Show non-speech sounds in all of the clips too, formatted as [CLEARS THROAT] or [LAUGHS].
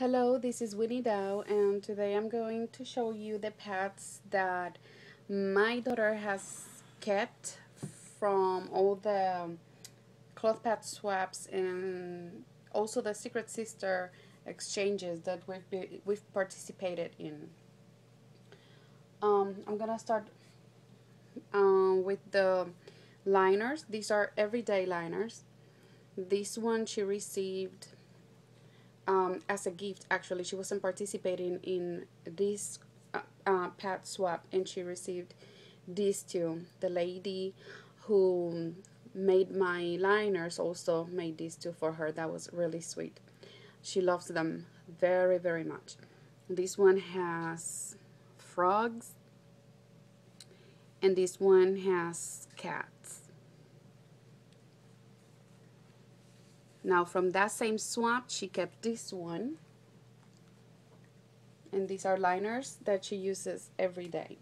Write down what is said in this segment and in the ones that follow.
Hello, this is Winnie Daou and today I'm going to show you the pads that my daughter has kept from all the cloth pad swaps and also the Secret Sister exchanges that we've, be, we've participated in. Um, I'm gonna start um, with the liners. These are everyday liners. This one she received um, as a gift actually. She wasn't participating in this uh, uh, swap and she received these two the lady who made my liners also made these two for her. That was really sweet. She loves them very very much. This one has frogs and this one has cats Now from that same swap, she kept this one. And these are liners that she uses every day.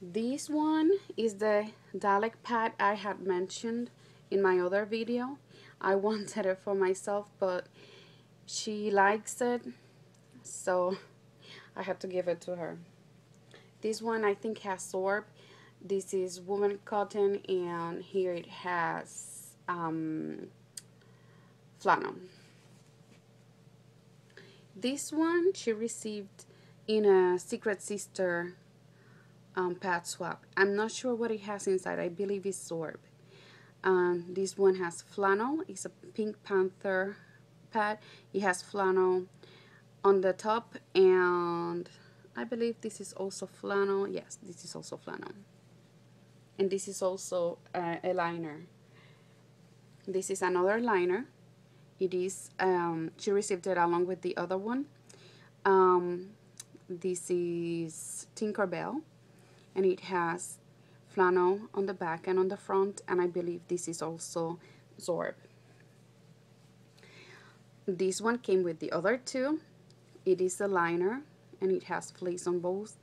This one is the Dalek pad I had mentioned in my other video. I [LAUGHS] wanted it for myself, but she likes it, so [LAUGHS] I had to give it to her. This one I think has Zorb. This is woven cotton, and here it has um, flannel. This one she received in a Secret Sister um, pad swap. I'm not sure what it has inside. I believe it's Zorb. Um, this one has flannel. It's a Pink Panther pad. It has flannel on the top and I believe this is also flannel. Yes, this is also flannel. And this is also uh, a liner. This is another liner. It is, um, she received it along with the other one. Um, this is Tinkerbell and it has flannel on the back and on the front and I believe this is also Zorb. This one came with the other two. It is a liner and it has fleece on both,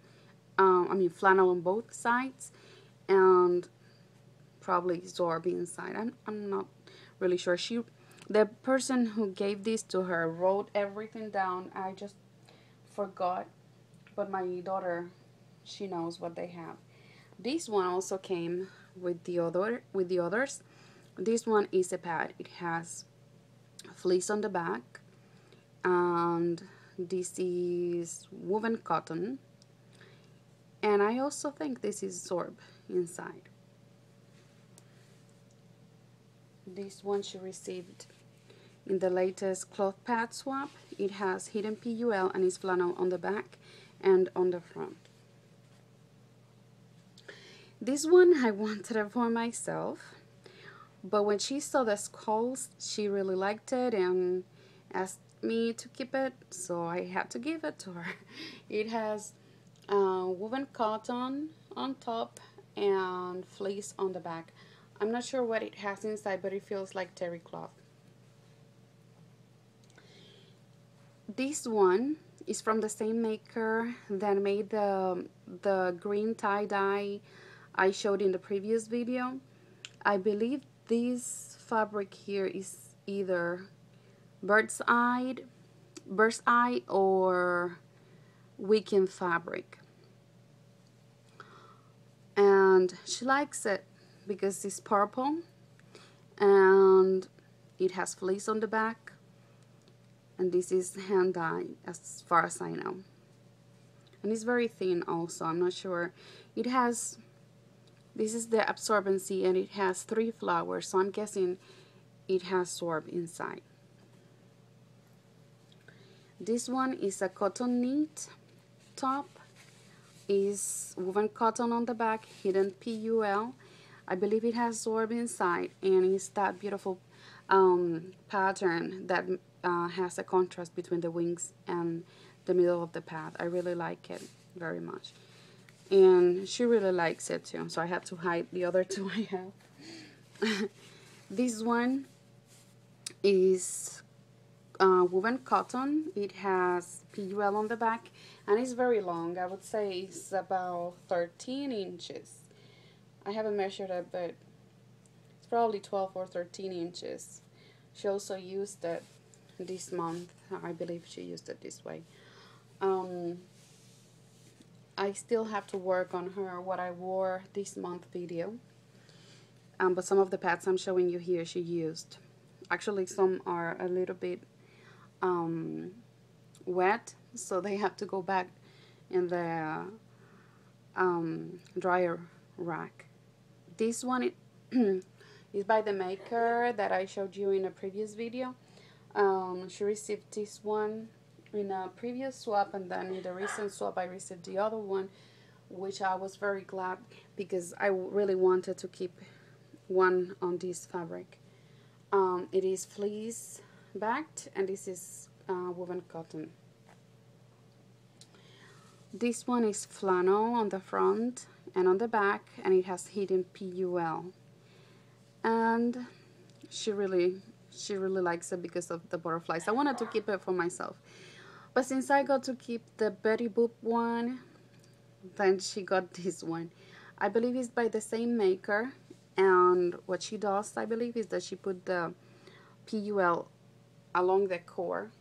um, I mean flannel on both sides and probably Zorb inside. I'm, I'm not really sure. She, the person who gave this to her wrote everything down. I just forgot, but my daughter, she knows what they have. This one also came with the other with the others. This one is a pad. It has fleece on the back, and this is woven cotton. And I also think this is Zorb inside. This one she received in the latest cloth pad swap. It has hidden PUL and is flannel on the back and on the front. This one I wanted it for myself, but when she saw the skulls, she really liked it and asked me to keep it, so I had to give it to her. [LAUGHS] It has uh, woven cotton on top and fleece on the back. I'm not sure what it has inside, but it feels like terry cloth. This one is from the same maker that made the, the green tie-dye I showed in the previous video. I believe this fabric here is either bird's eye, bird's eye or weekend fabric. And she likes it because it's purple and it has fleece on the back. And this is hand dyed as far as I know. And it's very thin also I'm not sure. It has this is the absorbency and it has three flowers so I'm guessing it has Zorb inside. This one is a cotton knit top. Is woven cotton on the back hidden PUL I believe it has Zorb inside and it's that beautiful um, pattern that uh, has a contrast between the wings and the middle of the path. I really like it very much. And she really likes it too, so I had to hide the other two I have. [LAUGHS] this one is uh, woven cotton. It has PUL on the back and it's very long. I would say it's about 13 inches. I haven't measured it, but it's probably 12 or 13 inches. She also used it this month. I believe she used it this way. Um, I still have to work on her what I wore this month video. Um, but some of the pads I'm showing you here she used. Actually some are a little bit um, wet so they have to go back in the um, dryer rack. This one [CLEARS THROAT] is by the maker that I showed you in a previous video. Um, she received this one in a previous swap and then in the recent swap I received the other one which I was very glad because I really wanted to keep one on this fabric. Um, it is fleece backed and this is uh, woven cotton. This one is flannel on the front and on the back and it has hidden PUL and she really she really likes it because of the butterflies. I wanted to keep it for myself but since I got to keep the Betty Boop one then she got [LAUGHS] this one. I believe it's by the same maker and what she does I believe is that she put the PUL along the core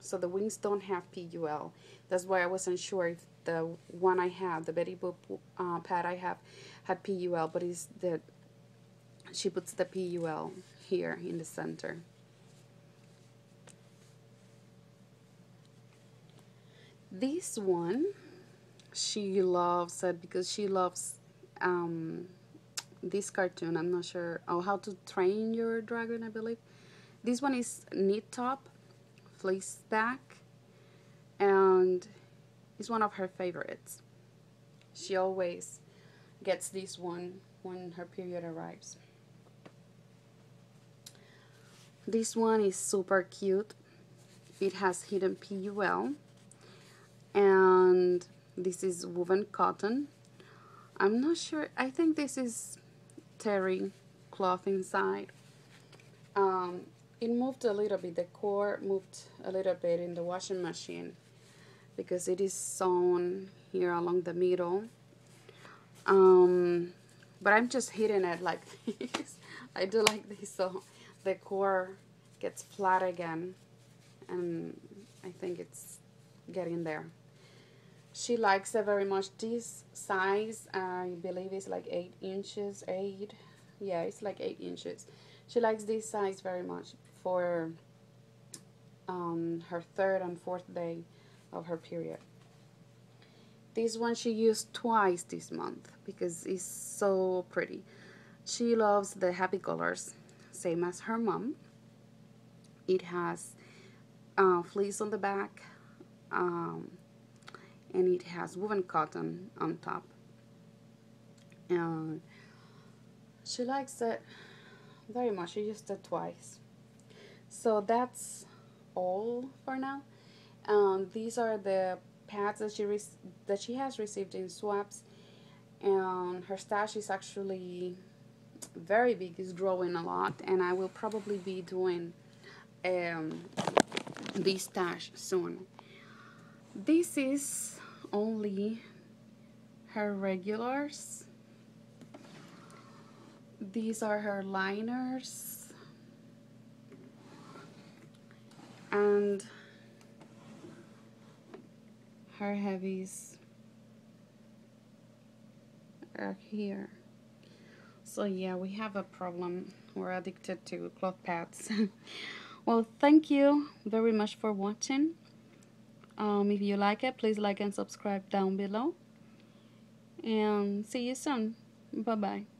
so the wings don't have PUL. That's why I wasn't sure if the one I have, the Betty Boop uh, pad I have, had PUL, but it's that she puts the PUL here in the center. This one, she loves it because she loves um, this cartoon. I'm not sure. Oh, How to Train Your Dragon, I believe. This one is knit top, fleece back, and it's one of her favorites. She always gets this one when her period arrives. This one is super cute. It has hidden PUL and this is woven cotton. I'm not sure, I think this is terry cloth inside. Um, it moved a little bit, the core moved a little bit in the washing machine because it is sewn here along the middle. Um, but I'm just hitting it like [LAUGHS] this. I do like this so the core gets flat again and I think it's getting there. She likes it very much. This size, I believe is like 8 inches, 8, yeah, it's like 8 inches. She likes this size very much for um, her third and fourth day of her period. This one she used twice this month because it's so pretty. She loves the happy colors, same as her mom. It has uh, fleece on the back um, and it has woven cotton on top. And she likes it very much. She used it twice. So that's all for now. Um, these are the pads that she that she has received in swaps, and her stash is actually very big. It's growing a lot, and I will probably be doing um, this stash soon. This is only her regulars. These are her liners. And her heavies are here. So yeah, we have a problem. We're addicted to cloth pads. [LAUGHS] well, thank you very much for watching. Um, if you like it, please like and subscribe down below. And see you soon. Bye-bye.